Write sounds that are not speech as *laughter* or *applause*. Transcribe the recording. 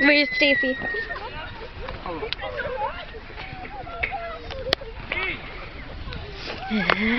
Where's Stacy? *laughs*